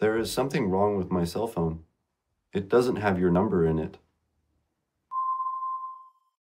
There is something wrong with my cell phone. It doesn't have your number in it.